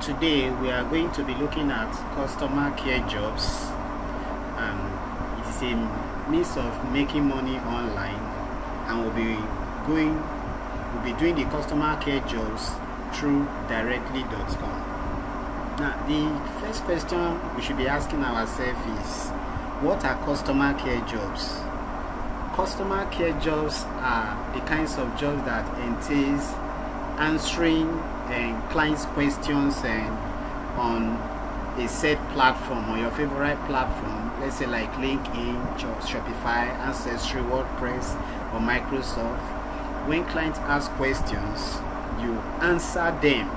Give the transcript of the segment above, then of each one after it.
today we are going to be looking at customer care jobs. And it is a means of making money online and we'll be going we'll be doing the customer care jobs through directly.com now the first question we should be asking ourselves is what are customer care jobs? Customer care jobs are the kinds of jobs that entails answering and clients questions and on a set platform or your favorite platform let's say like linkedin shopify ancestry wordpress or microsoft when clients ask questions you answer them.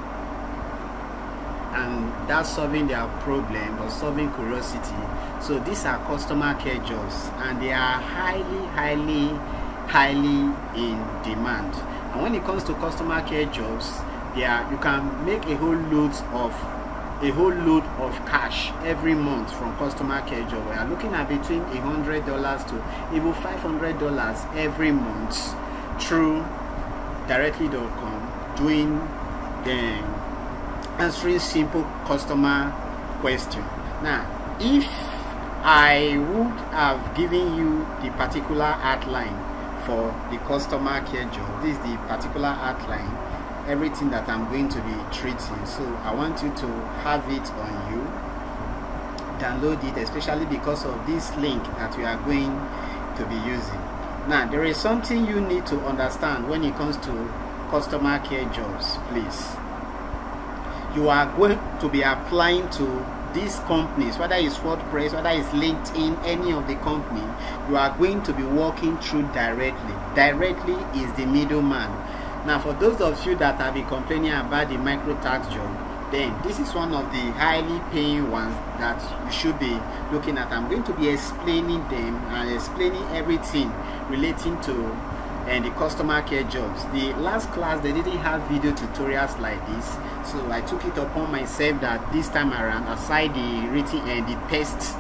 And that's solving their problem or solving curiosity. So these are customer care jobs and they are highly highly highly in demand. And when it comes to customer care jobs yeah you can make a whole load of a whole load of cash every month from customer care job. We are looking at between a hundred dollars to even five hundred dollars every month through directly.com doing the answering simple customer question. Now if i would have given you the particular outline for the customer care job this is the particular outline everything that I'm going to be treating. So I want you to have it on you. Download it, especially because of this link that we are going to be using. Now, there is something you need to understand when it comes to customer care jobs, please. You are going to be applying to these companies, whether it's WordPress, whether it's LinkedIn, any of the company, you are going to be working through directly. Directly is the middleman now, for those of you that have been complaining about the micro tax job, then this is one of the highly paying ones that you should be looking at. I'm going to be explaining them and explaining everything relating to and uh, the customer care jobs. The last class they didn't have video tutorials like this, so I took it upon myself that this time around, aside the written and uh, the tests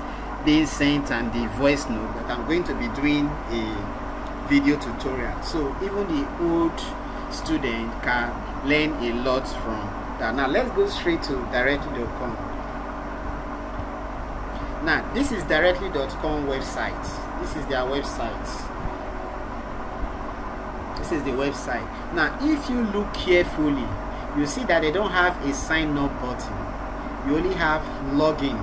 being sent and the voice note, that I'm going to be doing a video tutorial. So even the old student can learn a lot from that. Now let's go straight to directly.com. Now this is directly.com website. This is their website. This is the website. Now if you look carefully, you see that they don't have a sign up button. You only have login.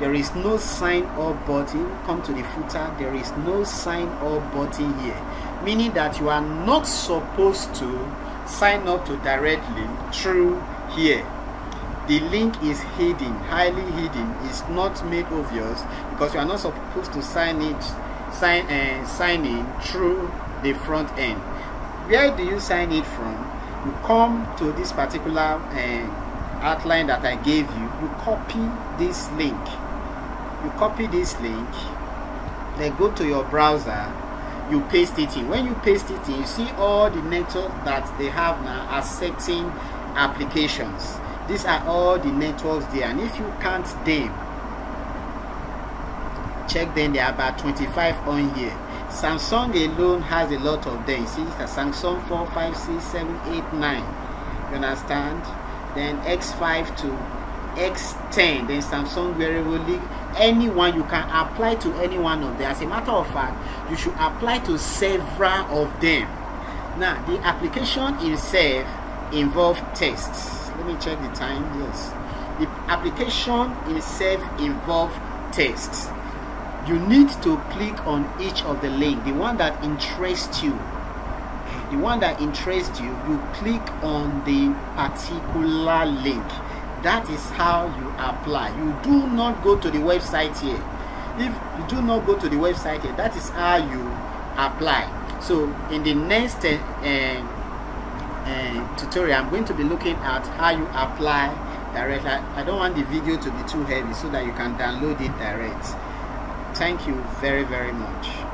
There is no sign up button. Come to the footer. There is no sign up button here meaning that you are not supposed to sign up to directly through here. The link is hidden highly hidden. It's not made obvious because you are not supposed to sign it sign uh, sign in through the front end. Where do you sign it from? You come to this particular uh, outline that i gave you. You copy this link. You copy this link then go to your browser you paste it in. When you paste it in you see all the networks that they have now are accepting applications. These are all the networks there. And if you count them check them there are about 25 on here. Samsung alone has a lot of them. See the samsung 4 5 6 7 8 9 you understand? Then x5 to x10 then samsung wearable league anyone you can apply to any one of them. As a matter of fact you should apply to several of them. Now the application itself involve tests. Let me check the time. Yes. The application itself involve tests. You need to click on each of the link. The one that interests you. The one that interests you you click on the particular link that is how you apply. You do not go to the website here. If you do not go to the website here that is how you apply. So in the next uh, uh, tutorial i'm going to be looking at how you apply directly i don't want the video to be too heavy so that you can download it direct. Thank you very very much